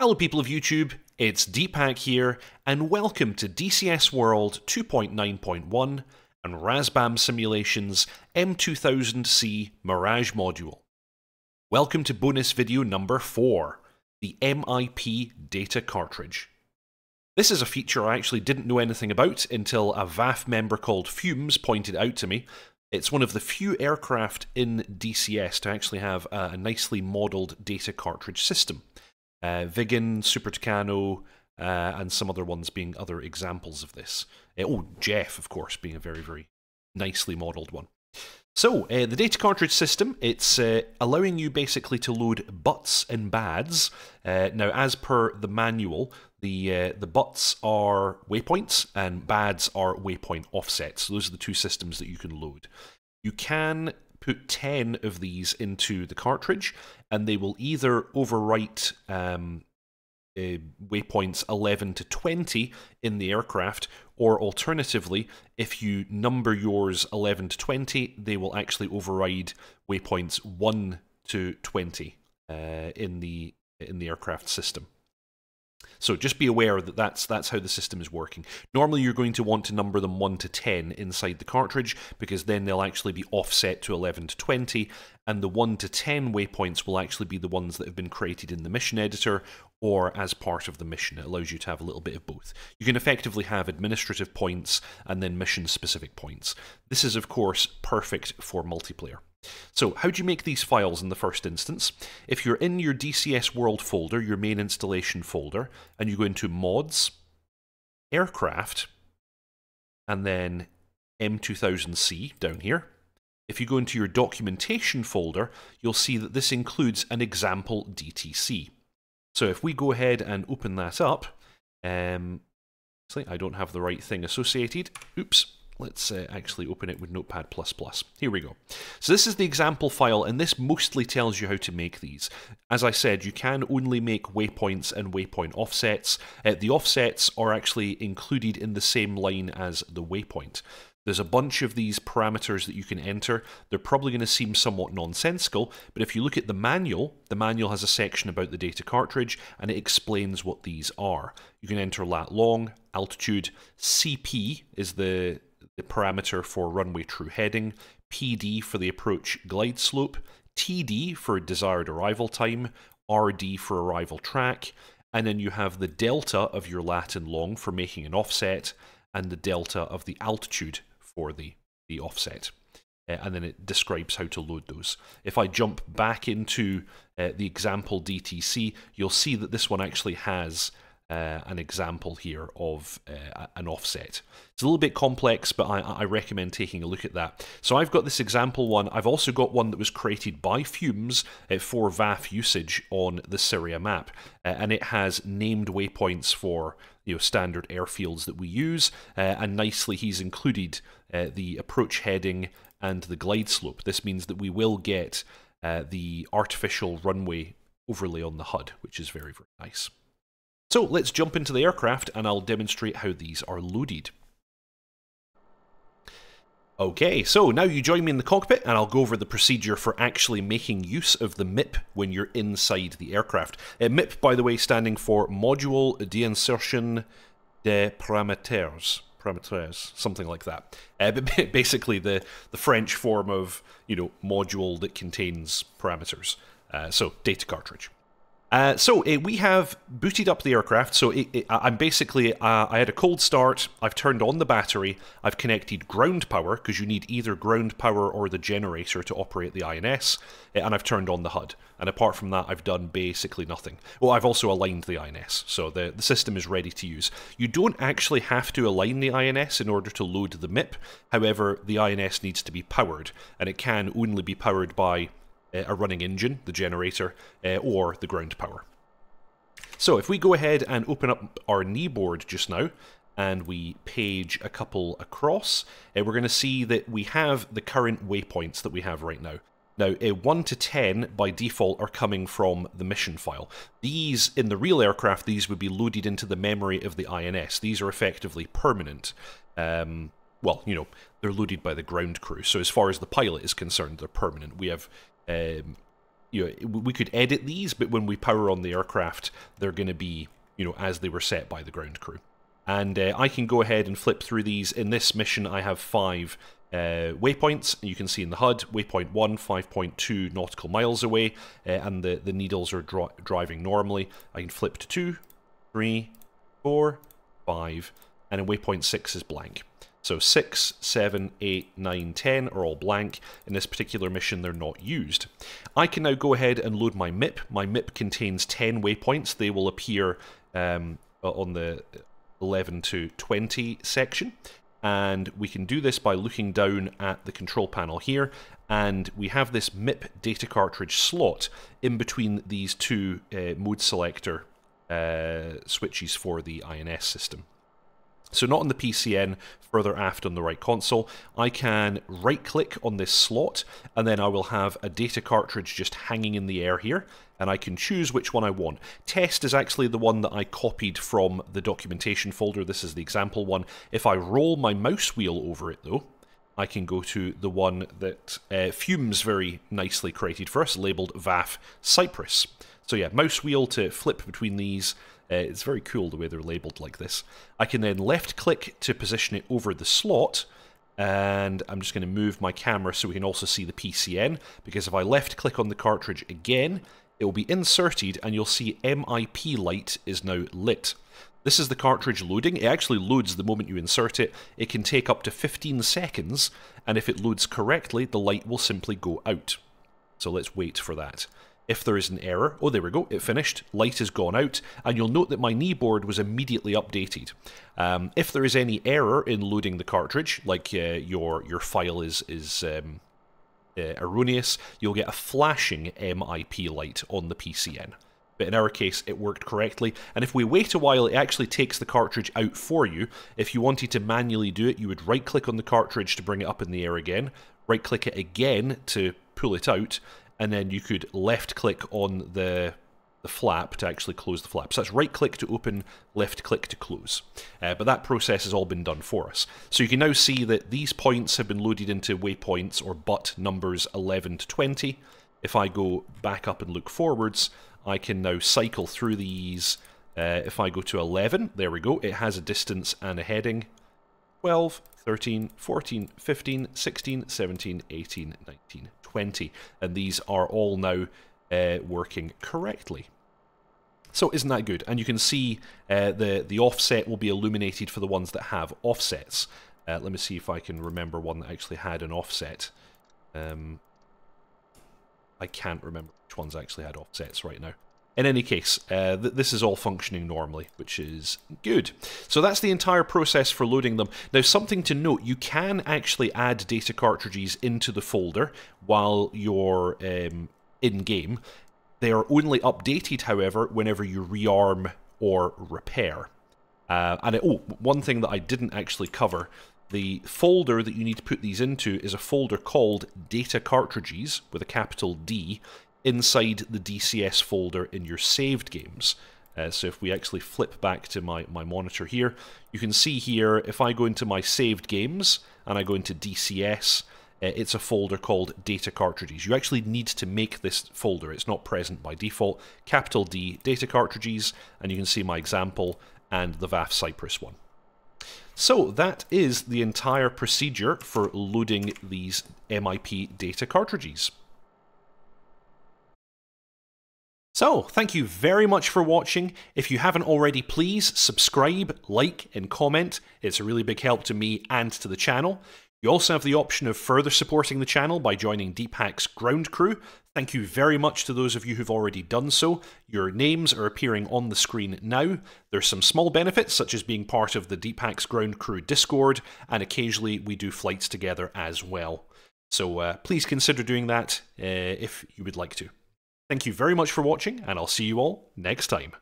Hello people of YouTube, it's Deephack here, and welcome to DCS World 2.9.1 and Razbam Simulations M2000C Mirage module. Welcome to bonus video number 4, the MIP data cartridge. This is a feature I actually didn't know anything about until a VAF member called Fumes pointed out to me. It's one of the few aircraft in DCS to actually have a nicely modelled data cartridge system uh, Viggen, Super Tucano, uh, and some other ones being other examples of this. Uh, oh, Jeff, of course, being a very, very nicely modelled one. So, uh, the data cartridge system, it's uh, allowing you basically to load buts and bads. Uh, now, as per the manual, the uh, the buts are waypoints and bads are waypoint offsets. Those are the two systems that you can load. You can put 10 of these into the cartridge, and they will either overwrite um, uh, waypoints 11 to 20 in the aircraft, or alternatively, if you number yours 11 to 20, they will actually override waypoints 1 to 20 uh, in the in the aircraft system. So just be aware that that's, that's how the system is working. Normally you're going to want to number them 1 to 10 inside the cartridge because then they'll actually be offset to 11 to 20 and the 1 to 10 waypoints will actually be the ones that have been created in the mission editor or as part of the mission. It allows you to have a little bit of both. You can effectively have administrative points and then mission specific points. This is of course perfect for multiplayer. So how do you make these files in the first instance? If you're in your DCS World folder, your main installation folder, and you go into Mods, Aircraft, and then M2000C down here, if you go into your documentation folder, you'll see that this includes an example DTC. So if we go ahead and open that up, um, I don't have the right thing associated. Oops. Let's uh, actually open it with Notepad++. Here we go. So this is the example file, and this mostly tells you how to make these. As I said, you can only make waypoints and waypoint offsets. Uh, the offsets are actually included in the same line as the waypoint. There's a bunch of these parameters that you can enter. They're probably going to seem somewhat nonsensical, but if you look at the manual, the manual has a section about the data cartridge and it explains what these are. You can enter lat long, altitude, CP is the the parameter for runway true heading, PD for the approach glide slope, TD for desired arrival time, RD for arrival track, and then you have the delta of your lat and long for making an offset, and the delta of the altitude for the, the offset. Uh, and then it describes how to load those. If I jump back into uh, the example DTC, you'll see that this one actually has uh, an example here of uh, an offset. It's a little bit complex, but I, I, recommend taking a look at that. So I've got this example one. I've also got one that was created by Fumes uh, for VAF usage on the Syria map, uh, and it has named waypoints for you know standard airfields that we use, uh, and nicely he's included uh, the approach heading and the glide slope. This means that we will get the artificial runway overlay on the HUD, which is very, very nice. So let's jump into the aircraft and I'll demonstrate how these are loaded. Okay, so now you join me in the cockpit and I'll go over the procedure for actually making use of the MIP when you're inside the aircraft. Uh, MIP, by the way, standing for Module d'Insertion des Parameters. Parameters, something like that. Uh, but basically the, the French form of, you know, module that contains parameters. Uh, so, data cartridge. Uh, so uh, we have booted up the aircraft. So it, it, I'm basically, uh, I had a cold start. I've turned on the battery. I've connected ground power because you need either ground power or the generator to operate the INS. Uh, and I've turned on the HUD. And apart from that, I've done basically nothing. Well, I've also aligned the INS, so the, the system is ready to use. You don't actually have to align the INS in order to load the MIP. However, the INS needs to be powered, and it can only be powered by a running engine, the generator, uh, or the ground power. So if we go ahead and open up our kneeboard just now, and we page a couple across, uh, we're going to see that we have the current waypoints that we have right now. Now, a 1 to 10 by default are coming from the mission file. These, in the real aircraft, these would be loaded into the memory of the INS. These are effectively permanent. Um, well, you know, they're loaded by the ground crew. So as far as the pilot is concerned, they're permanent. We have um, you know, we could edit these, but when we power on the aircraft, they're going to be, you know, as they were set by the ground crew. And uh, I can go ahead and flip through these. In this mission, I have five uh, waypoints. You can see in the HUD, waypoint 1, 5.2 nautical miles away, uh, and the, the needles are dri driving normally. I can flip to 2, 3, 4, 5, and waypoint 6 is blank. So 6, 7, 8, 9, 10 are all blank. In this particular mission, they're not used. I can now go ahead and load my MIP. My MIP contains 10 waypoints. They will appear um, on the 11 to 20 section. And we can do this by looking down at the control panel here. And we have this MIP data cartridge slot in between these two uh, mode selector uh, switches for the INS system. So not on the PCN, further aft on the right console, I can right click on this slot and then I will have a data cartridge just hanging in the air here and I can choose which one I want. Test is actually the one that I copied from the documentation folder. This is the example one. If I roll my mouse wheel over it though, I can go to the one that uh, Fumes very nicely created for us, labeled VAF Cyprus. So yeah, mouse wheel to flip between these uh, it's very cool the way they're labelled like this. I can then left click to position it over the slot, and I'm just going to move my camera so we can also see the PCN, because if I left click on the cartridge again, it will be inserted and you'll see MIP light is now lit. This is the cartridge loading. It actually loads the moment you insert it. It can take up to 15 seconds, and if it loads correctly, the light will simply go out. So let's wait for that. If there is an error, oh there we go, it finished, light has gone out, and you'll note that my kneeboard was immediately updated. Um, if there is any error in loading the cartridge, like uh, your your file is is um, uh, erroneous, you'll get a flashing MIP light on the PCN. But in our case, it worked correctly. And if we wait a while, it actually takes the cartridge out for you. If you wanted to manually do it, you would right click on the cartridge to bring it up in the air again, right click it again to pull it out, and then you could left click on the the flap to actually close the flap. So that's right click to open, left click to close. Uh, but that process has all been done for us. So you can now see that these points have been loaded into waypoints or BUT numbers 11 to 20. If I go back up and look forwards, I can now cycle through these. Uh, if I go to 11, there we go, it has a distance and a heading. 12, 13, 14, 15, 16, 17, 18, 19, 20, and these are all now uh, working correctly. So isn't that good? And you can see uh, the, the offset will be illuminated for the ones that have offsets. Uh, let me see if I can remember one that actually had an offset. Um, I can't remember which ones actually had offsets right now. In any case, uh, th this is all functioning normally, which is good. So that's the entire process for loading them. Now, something to note, you can actually add data cartridges into the folder while you're um, in-game. They are only updated, however, whenever you rearm or repair. Uh, and it, oh, one thing that I didn't actually cover, the folder that you need to put these into is a folder called Data Cartridges, with a capital D, inside the DCS folder in your saved games. Uh, so if we actually flip back to my, my monitor here, you can see here, if I go into my saved games and I go into DCS, uh, it's a folder called data cartridges. You actually need to make this folder. It's not present by default. Capital D, data cartridges, and you can see my example and the VAF Cyprus one. So that is the entire procedure for loading these MIP data cartridges. So, thank you very much for watching. If you haven't already, please subscribe, like, and comment. It's a really big help to me and to the channel. You also have the option of further supporting the channel by joining Deephack's ground crew. Thank you very much to those of you who've already done so. Your names are appearing on the screen now. There's some small benefits, such as being part of the Deephack's ground crew Discord, and occasionally we do flights together as well. So uh, please consider doing that uh, if you would like to. Thank you very much for watching, and I'll see you all next time.